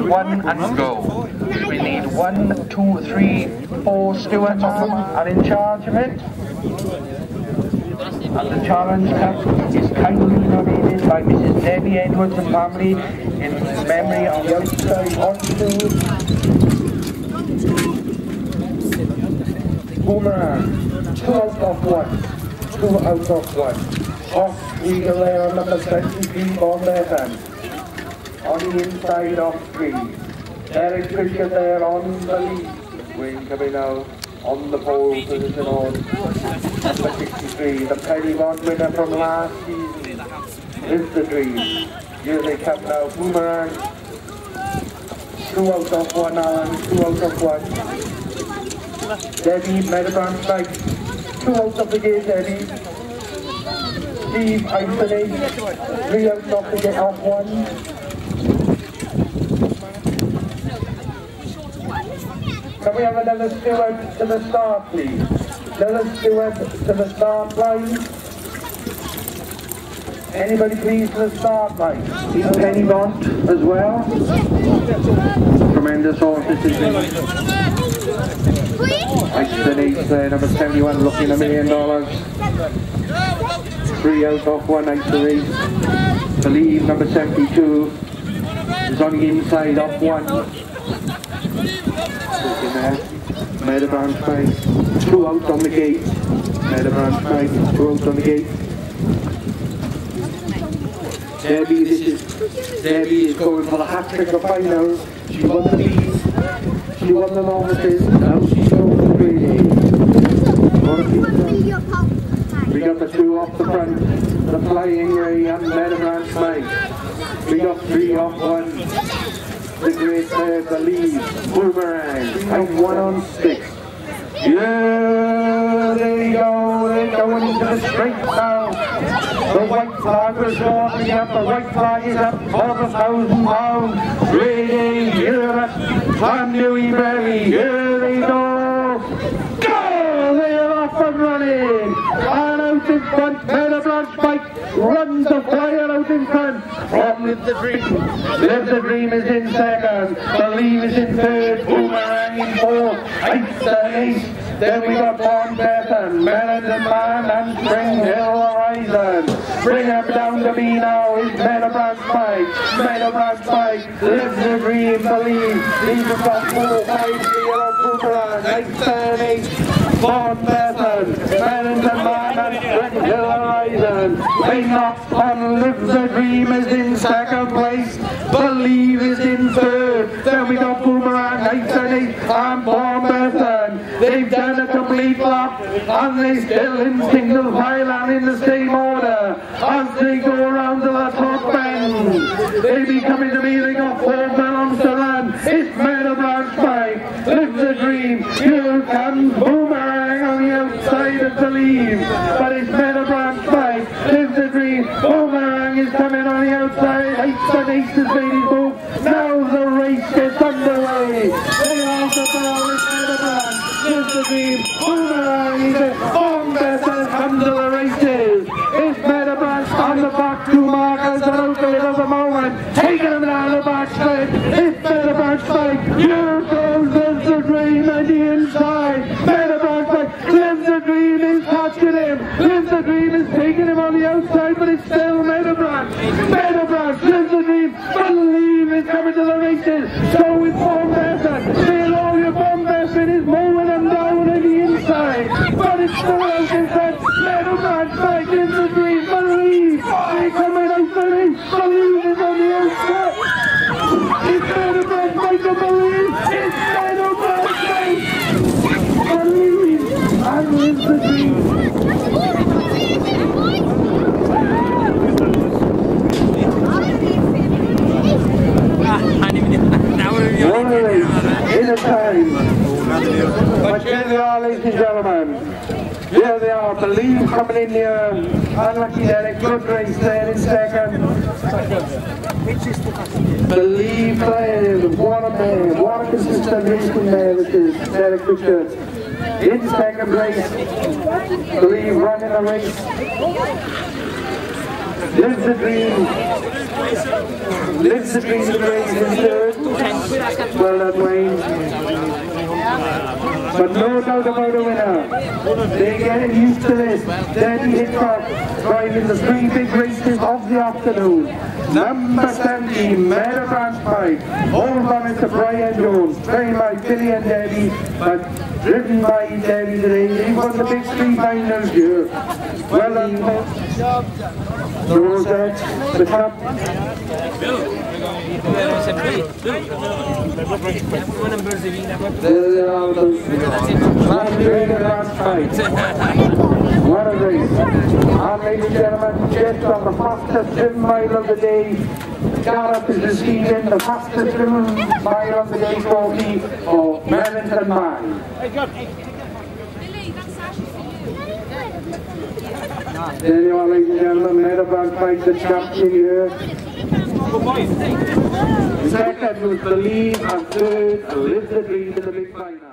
One and go. We need one, two, three, four stewards are in charge of it. And the challenge cup is kindly donated by Mrs. Debbie Edwards and family in memory of the outside hospital. Two out of one, two out of one. Off we go there on number 23 Bombay fan on the inside of three. Derek Fisher there on the lead. Coming out on the pole position on number 63. The Penny Bond winner from last season is the dream. Here they come now. Boomerang. Two out of one, Alan. Two out of one. Debbie, Meadowbrand strike. Two out of the gate, Debbie. Steve, isolate. Three out of the gate off one. We have another steward to the start, please? Another steward to the start line. Anybody please to the start line? Peter Penny Bond as well. Tremendous horses is in. Iceton Ace there, number 71, looking a million dollars. Three out off one Ace. Believe number 72 is on the inside off one in there. Meadowbrand space. Two out on the gate. Meadowbrand space. Two out on the gate. Debbie, this is Debbie is going for the hat trick of finals. She won the beat. She won the novices. Now she's going for the grading. We got the two off the front. The flying ray and Meadowbrand space. We got three off one the great player, the lead, Boomerang, and one on six. Yeah, there you go, they're going into the straight now. The white flag was walking up, the white flag is up for the thousand pound. Ready, it, and Newey Berry, here they go. Go, they're off and running, and out in front, Meadowbranch Spike runs the fire out in front Live the Dream. Live the Dream is in second, Believe is in third, Boomerang in fourth, Ice and Ace. Then we got Born Bethan, Melon Man and Spring Hill Horizon. Bring him down to me now, is Meadowbranch Spike, Meadowbranch Spike, Live the Dream, Believe. These have got four, five, zero, Boomerang, Ice and Ace, Born Bethan, Melon Man and Spring Hill Horizon. They knock on Live the Dream is in second place. Believe is in third. Then we got Boomerang, Ice and and Bethan. They've done a complete lap, and they still in single file and in the same order. As they go around to the top bend, they be coming to me, they got four melons to run. It's Meadowbranch Spike, Live the Dream, here comes Boomerang on the outside of Believe. But it's Meadowbranch Spike, Live the Boomerang is coming on the outside, and Ace has made his move. Now the race gets underway. They are the ball, it's Meadowbranch, Live the Dream, Boomerang is a bomb that comes to the races. It's Meadowbranch on the back, two markers are out there at the moment, taking him down the back straight. It's Meadowbranch Spike, here goes Live the Dream at the inside. Meadowbranch Spike, Live the Dream is catching him. Live the Dream is taking him on the outside, but it's still Meadowbranch. Meadowbranch, Live the Dream, believe is coming to the races. So is Bomb Besson. Feel all your Bomb Besson is mowing them down at the inside. But it's still out in front. Meadowbranch Spike, Live the Dream, believe. They coming out the race. Believe is on the outside. It's Meadowbranch Spike, I believe. It's Meadowbranch Spike. Believe and live the dream. One here they are, ladies and gentlemen. Here they are, Believe coming in here. Unlucky Derek, good race there in second. Believe playing, what a man, what a consistent racing man this is, Derek Richards. In second place, Believe running the race. Lives the dream, lives the dream race in third. Well done, Wayne. But no doubt about the winner. They're getting used to this. Danny Hitchcock driving the three big races of the afternoon. Number 17, Mera Branch Pike. Hold on, it's Brian Jones. Trained by Billy and but driven by Debbie today. He won the big three finals here. Well done. Those at the top. Train last fight. What a race. And ladies and gentlemen, just on the fastest swim mile of the day, Gareth is receiving the fastest swim mile of the day trophy for Merrington Man. There you are, ladies and gentlemen, Meadowbank fight the champion here. Second was Believe and third, Live the Dream in the big final.